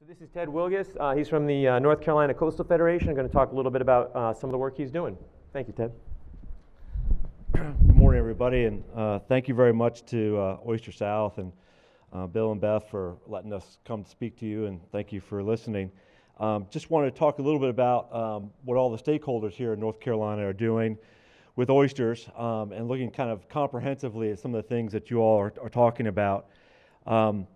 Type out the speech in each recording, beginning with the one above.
So this is Ted Wilgis. Uh, he's from the uh, North Carolina Coastal Federation. I'm going to talk a little bit about uh, some of the work he's doing. Thank you, Ted. Good morning, everybody, and uh, thank you very much to uh, Oyster South and uh, Bill and Beth for letting us come to speak to you, and thank you for listening. Um, just wanted to talk a little bit about um, what all the stakeholders here in North Carolina are doing with oysters um, and looking kind of comprehensively at some of the things that you all are, are talking about. Um,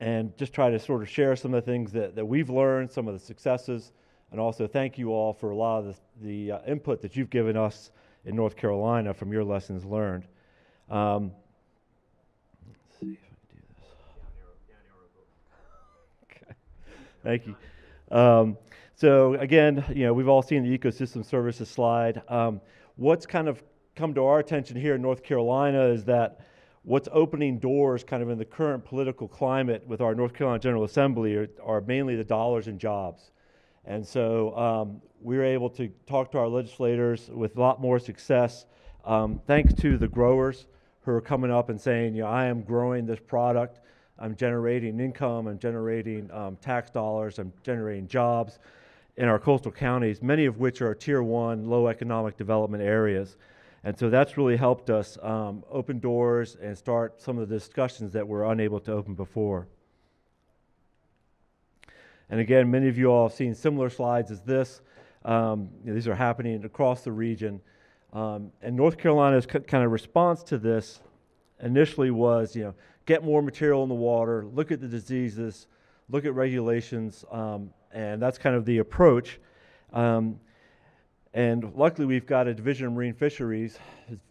and just try to sort of share some of the things that, that we've learned, some of the successes, and also thank you all for a lot of the, the uh, input that you've given us in North Carolina from your lessons learned. Um, let's see if I can do this. Okay. Thank you. Um, so again, you know, we've all seen the ecosystem services slide. Um, what's kind of come to our attention here in North Carolina is that what's opening doors kind of in the current political climate with our North Carolina General Assembly are, are mainly the dollars and jobs. And so um, we were able to talk to our legislators with a lot more success, um, thanks to the growers who are coming up and saying, you know, I am growing this product, I'm generating income, I'm generating um, tax dollars, I'm generating jobs in our coastal counties, many of which are tier one, low economic development areas. And so that's really helped us um, open doors and start some of the discussions that were unable to open before. And again, many of you all have seen similar slides as this. Um, you know, these are happening across the region. Um, and North Carolina's kind of response to this initially was, you know, get more material in the water, look at the diseases, look at regulations, um, and that's kind of the approach. Um, and luckily, we've got a division of marine fisheries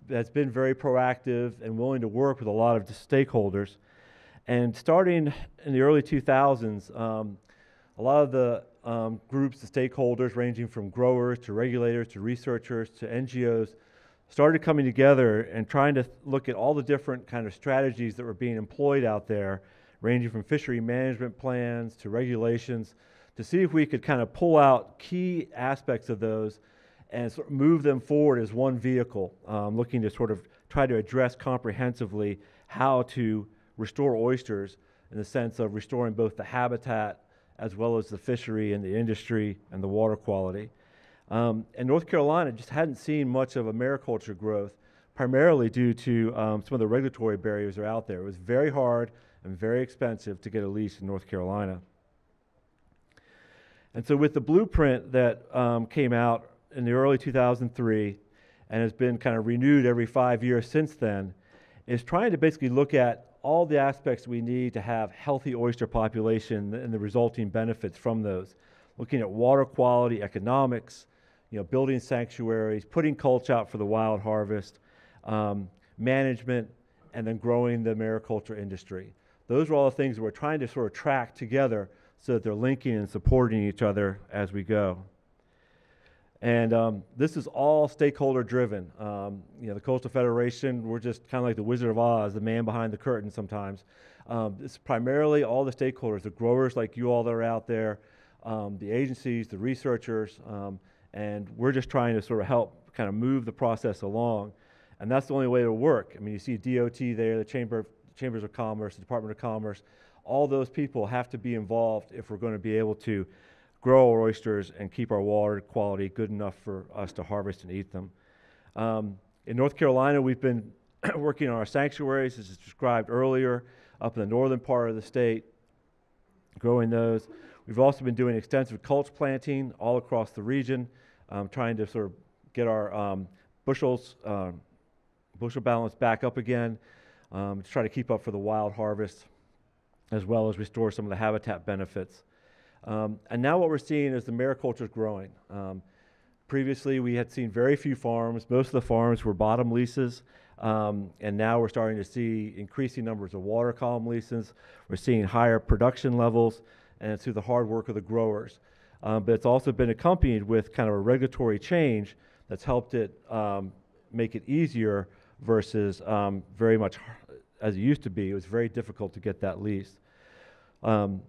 that's been very proactive and willing to work with a lot of stakeholders. And starting in the early 2000s, um, a lot of the um, groups, the stakeholders, ranging from growers to regulators to researchers to NGOs, started coming together and trying to look at all the different kind of strategies that were being employed out there, ranging from fishery management plans to regulations, to see if we could kind of pull out key aspects of those and sort of move them forward as one vehicle, um, looking to sort of try to address comprehensively how to restore oysters in the sense of restoring both the habitat as well as the fishery and the industry and the water quality. Um, and North Carolina just hadn't seen much of a mariculture growth, primarily due to um, some of the regulatory barriers that are out there. It was very hard and very expensive to get a lease in North Carolina. And so, with the blueprint that um, came out in the early 2003 and has been kind of renewed every five years since then, is trying to basically look at all the aspects we need to have healthy oyster population and the resulting benefits from those. Looking at water quality, economics, you know, building sanctuaries, putting culture out for the wild harvest, um, management, and then growing the mariculture industry. Those are all the things that we're trying to sort of track together so that they're linking and supporting each other as we go. And um, this is all stakeholder driven. Um, you know, the Coastal Federation, we're just kind of like the Wizard of Oz, the man behind the curtain sometimes. Um, it's primarily all the stakeholders, the growers like you all that are out there, um, the agencies, the researchers, um, and we're just trying to sort of help kind of move the process along. And that's the only way to work. I mean, you see DOT there, the Chamber, Chambers of Commerce, the Department of Commerce, all those people have to be involved if we're going to be able to grow our oysters and keep our water quality good enough for us to harvest and eat them. Um, in North Carolina, we've been working on our sanctuaries, as described earlier, up in the northern part of the state, growing those. We've also been doing extensive culch planting all across the region, um, trying to sort of get our um, bushels, uh, bushel balance back up again, um, to try to keep up for the wild harvest, as well as restore some of the habitat benefits. Um, and now what we're seeing is the mariculture is growing. Um, previously, we had seen very few farms. Most of the farms were bottom leases. Um, and now we're starting to see increasing numbers of water column leases. We're seeing higher production levels, and it's through the hard work of the growers. Um, but it's also been accompanied with kind of a regulatory change that's helped it um, make it easier versus um, very much as it used to be. It was very difficult to get that lease. Um,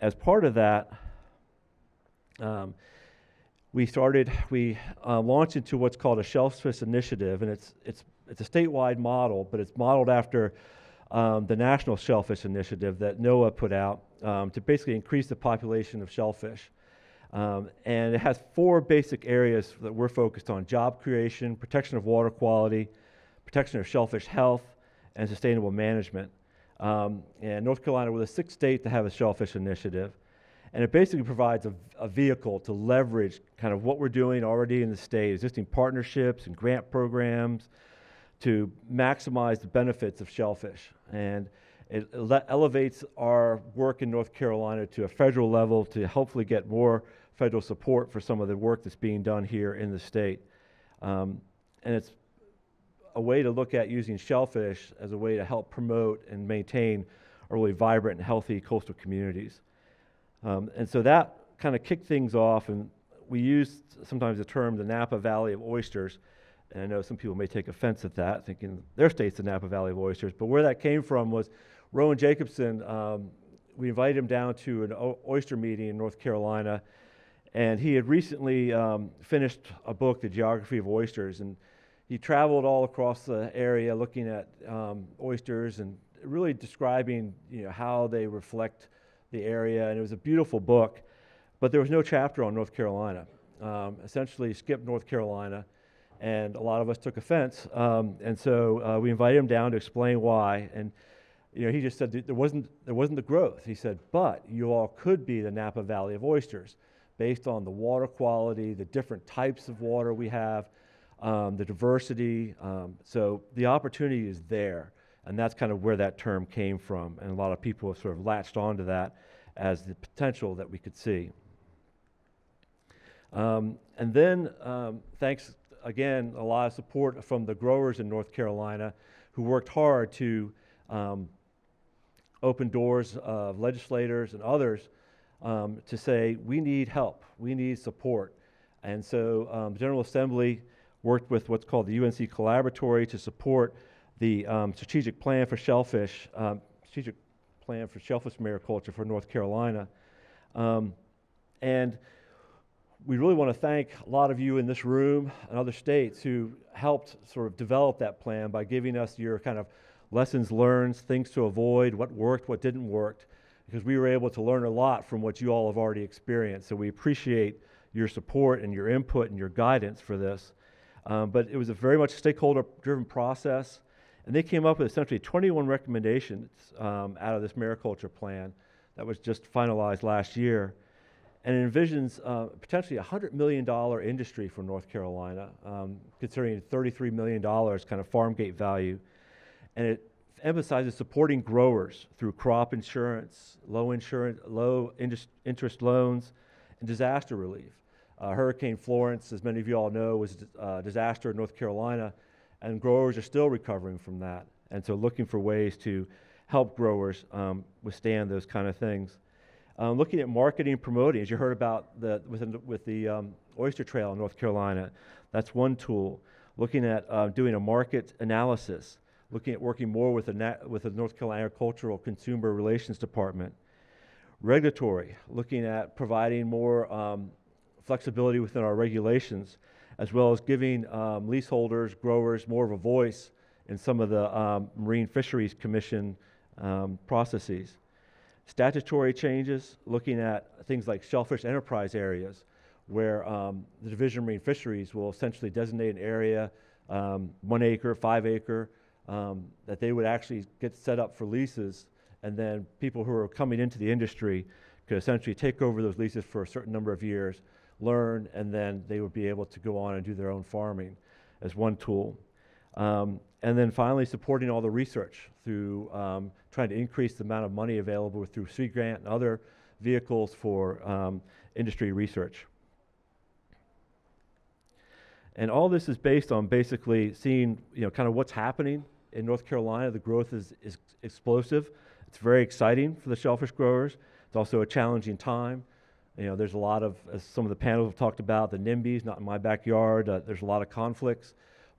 as part of that, um, we started, we uh, launched into what's called a Shellfish Initiative, and it's, it's, it's a statewide model, but it's modeled after um, the National Shellfish Initiative that NOAA put out um, to basically increase the population of shellfish. Um, and it has four basic areas that we're focused on job creation, protection of water quality, protection of shellfish health, and sustainable management. Um, and North Carolina, we're the sixth state to have a shellfish initiative. And it basically provides a, a, vehicle to leverage kind of what we're doing already in the state, existing partnerships and grant programs to maximize the benefits of shellfish. And it ele- elevates our work in North Carolina to a federal level to hopefully get more federal support for some of the work that's being done here in the state. Um, and it's a way to look at using shellfish as a way to help promote and maintain really vibrant and healthy coastal communities. Um, and so that kind of kicked things off, and we used sometimes the term the Napa Valley of Oysters. And I know some people may take offense at that, thinking their state's the Napa Valley of Oysters. But where that came from was Rowan Jacobsen. Um, we invited him down to an oyster meeting in North Carolina, and he had recently um, finished a book, The Geography of Oysters. And he traveled all across the area looking at um, oysters and really describing you know, how they reflect the area. And it was a beautiful book, but there was no chapter on North Carolina. Um, essentially, skipped North Carolina, and a lot of us took offense. Um, and so uh, we invited him down to explain why. And you know, he just said there wasn't, there wasn't the growth. He said, but you all could be the Napa Valley of oysters based on the water quality, the different types of water we have, um, the diversity. Um, so the opportunity is there. And that's kind of where that term came from. And a lot of people have sort of latched onto that as the potential that we could see. Um, and then, um, thanks again, a lot of support from the growers in North Carolina who worked hard to um, open doors of legislators and others um, to say, we need help, we need support. And so um, General Assembly worked with what's called the UNC Collaboratory to support the um, strategic plan for shellfish, um, strategic plan for shellfish mariculture for North Carolina. Um, and we really want to thank a lot of you in this room and other states who helped sort of develop that plan by giving us your kind of lessons learned, things to avoid, what worked, what didn't work, because we were able to learn a lot from what you all have already experienced. So we appreciate your support and your input and your guidance for this. Um, but it was a very much stakeholder driven process. And they came up with essentially 21 recommendations um, out of this mariculture plan that was just finalized last year. And it envisions uh, potentially a $100 million industry for North Carolina, um, considering $33 million kind of farm gate value. And it emphasizes supporting growers through crop insurance, low, insurance, low interest loans, and disaster relief. Uh, Hurricane Florence, as many of you all know, was a uh, disaster in North Carolina, and growers are still recovering from that. And so, looking for ways to help growers um, withstand those kind of things. Um, looking at marketing and promoting, as you heard about the, with, the, with the um, Oyster Trail in North Carolina, that's one tool. Looking at uh, doing a market analysis, looking at working more with the, with the North Carolina Agricultural Consumer Relations Department. Regulatory, looking at providing more um, flexibility within our regulations, as well as giving um, leaseholders, growers more of a voice in some of the um, Marine Fisheries Commission um, processes. Statutory changes, looking at things like shellfish enterprise areas, where um, the Division of Marine Fisheries will essentially designate an area, um, one acre, five acre, that they would actually get set up for leases, and then people who are coming into the industry could essentially take over those leases for a certain number of years learn, and then they would be able to go on and do their own farming as one tool. Um, and then finally, supporting all the research through um, trying to increase the amount of money available through Sea Grant and other vehicles for um, industry research. And all this is based on basically seeing, you know, kind of what's happening in North Carolina. The growth is, is explosive. It's very exciting for the shellfish growers. It's also a challenging time. You know, there's a lot of, as some of the panels have talked about, the NIMBYs, not in my backyard. Uh, there's a lot of conflicts.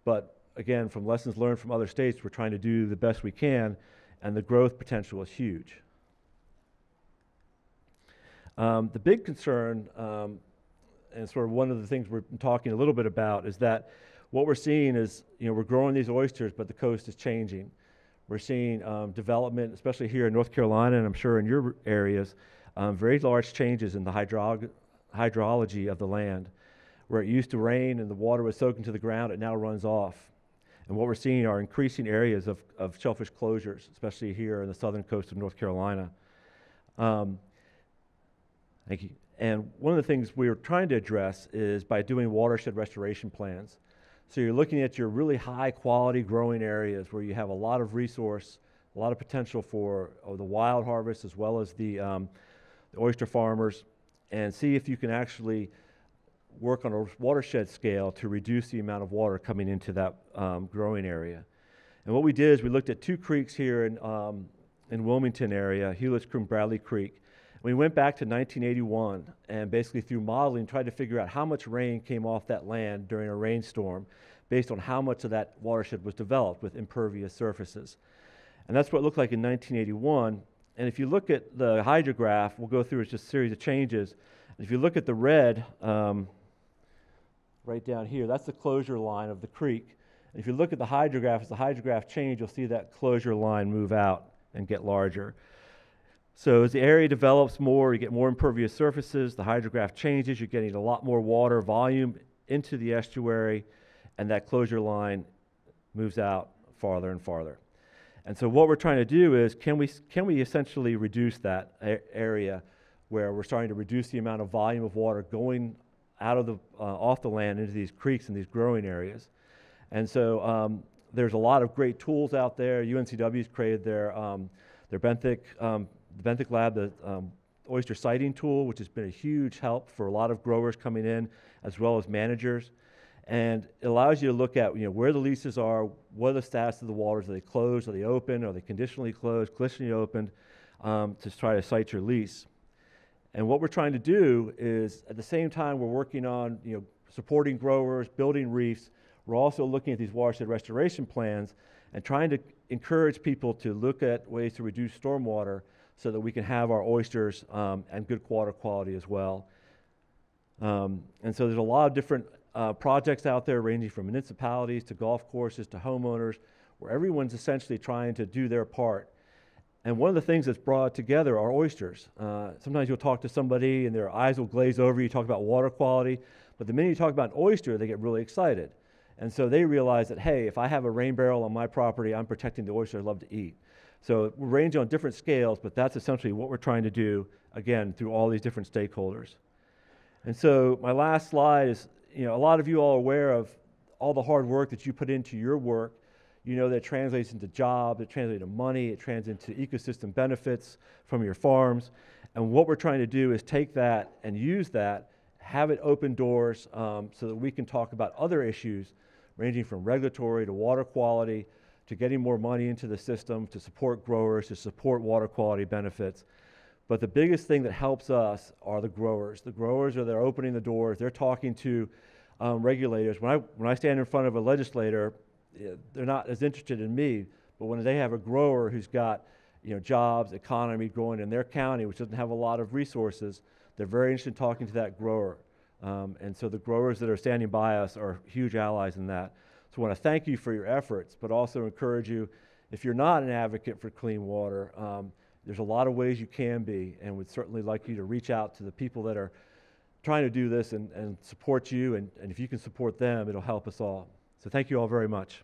But again, from lessons learned from other states, we're trying to do the best we can, and the growth potential is huge. Um, the big concern, um, and sort of one of the things we're talking a little bit about, is that what we're seeing is, you know, we're growing these oysters, but the coast is changing. We're seeing um, development, especially here in North Carolina, and I'm sure in your areas, um, very large changes in the hydrog- hydrology of the land. Where it used to rain and the water was soaking to the ground, it now runs off. And what we're seeing are increasing areas of, of shellfish closures, especially here in the southern coast of North Carolina. Um, thank you. And one of the things we are trying to address is by doing watershed restoration plans. So you're looking at your really high quality growing areas where you have a lot of resource, a lot of potential for uh, the wild harvest as well as the, um, oyster farmers, and see if you can actually work on a watershed scale to reduce the amount of water coming into that um, growing area. And what we did is we looked at two creeks here in, um, in Wilmington area, Hewlett Creek and Bradley Creek. We went back to 1981 and basically through modeling tried to figure out how much rain came off that land during a rainstorm based on how much of that watershed was developed with impervious surfaces. And that's what it looked like in 1981. And if you look at the hydrograph, we'll go through it's just a series of changes. If you look at the red, um, right down here, that's the closure line of the creek. And if you look at the hydrograph, as the hydrograph change, you'll see that closure line move out and get larger. So as the area develops more, you get more impervious surfaces, the hydrograph changes, you're getting a lot more water volume into the estuary, and that closure line moves out farther and farther. And so what we're trying to do is, can we, can we essentially reduce that a- area where we're starting to reduce the amount of volume of water going out of the, uh, off the land into these creeks and these growing areas? And so um, there's a lot of great tools out there. UNCW's created their, um, their benthic, um, the benthic lab, the um, oyster siting tool, which has been a huge help for a lot of growers coming in, as well as managers. And it allows you to look at you know, where the leases are, what are the status of the waters, are they closed, are they open, are they conditionally closed, conditionally opened, um, to try to site your lease. And what we're trying to do is, at the same time, we're working on you know, supporting growers, building reefs, we're also looking at these watershed restoration plans and trying to encourage people to look at ways to reduce stormwater so that we can have our oysters um, and good water quality as well. Um, and so there's a lot of different uh, projects out there ranging from municipalities to golf courses to homeowners where everyone's essentially trying to do their part. And one of the things that's brought together are oysters. Uh, sometimes you'll talk to somebody and their eyes will glaze over. You talk about water quality, but the minute you talk about an oyster, they get really excited. And so they realize that, hey, if I have a rain barrel on my property, I'm protecting the oyster I love to eat. So we range on different scales, but that's essentially what we're trying to do, again, through all these different stakeholders. And so my last slide is, you know, a lot of you all are aware of all the hard work that you put into your work. You know that translates into jobs, it translates into money, it translates into ecosystem benefits from your farms. And what we're trying to do is take that and use that, have it open doors um, so that we can talk about other issues ranging from regulatory to water quality to getting more money into the system to support growers, to support water quality benefits. But the biggest thing that helps us are the growers. The growers are they're opening the doors, they're talking to um, regulators. When I, when I stand in front of a legislator, they're not as interested in me, but when they have a grower who's got you know, jobs, economy growing in their county, which doesn't have a lot of resources, they're very interested in talking to that grower. Um, and so the growers that are standing by us are huge allies in that. So I want to thank you for your efforts, but also encourage you, if you're not an advocate for clean water, um, there's a lot of ways you can be, and we'd certainly like you to reach out to the people that are trying to do this and, and support you. And, and if you can support them, it'll help us all. So thank you all very much.